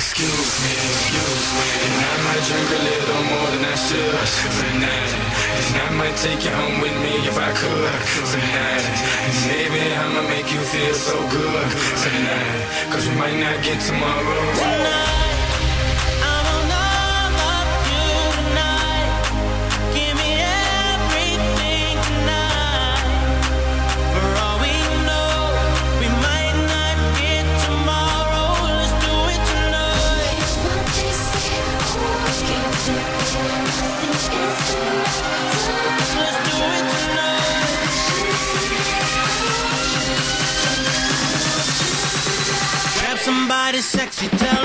Excuse me, excuse me, and I might drink a little more than I should tonight. And I might take you home with me if I could tonight. And maybe I'ma make you feel so good tonight. Cause we might not get tomorrow. Tonight, sexy, tell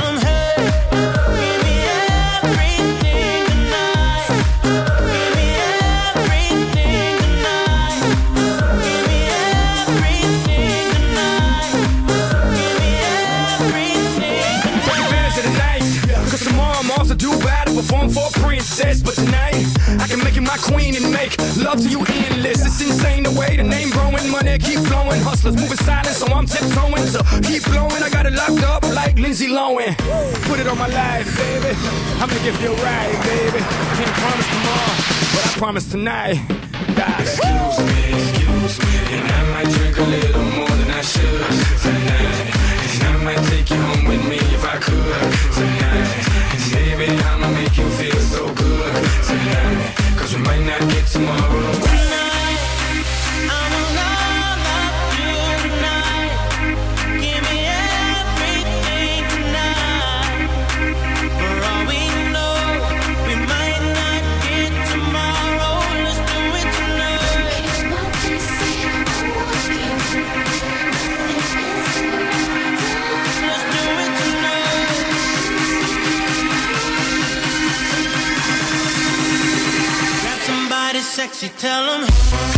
my queen and make love to you endless. It's insane the way the name growing, money keep flowing. Hustlers moving silent, so I'm tiptoeing. So keep blowing, I got it locked up like Lindsay Lohan. Put it on my life, baby. I'm gonna give you a ride, baby. Can't promise tomorrow, but I promise tonight. Die. Excuse me, excuse me, and I might drink a little more than I should tonight. And I might take you home with me if I could tonight. And maybe I'ma make you feel so good tonight. Might not get tomorrow. Sexy, tell them.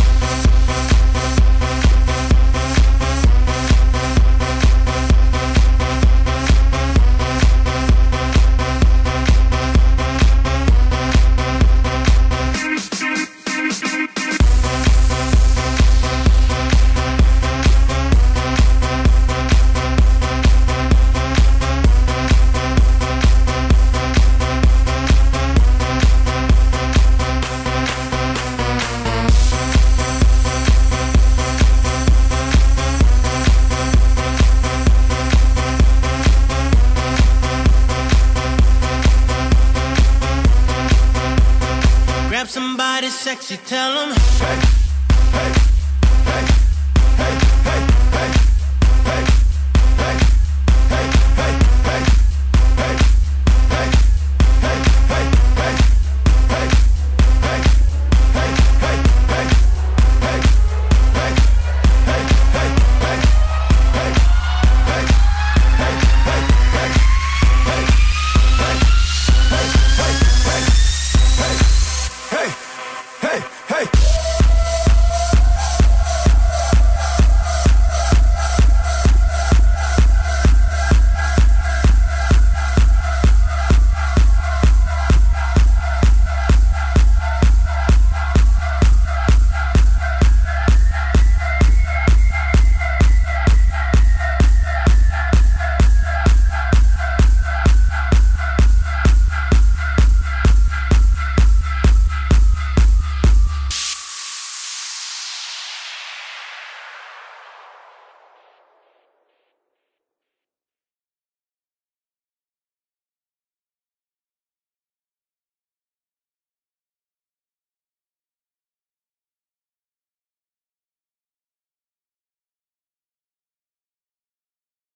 Sexy, tell them.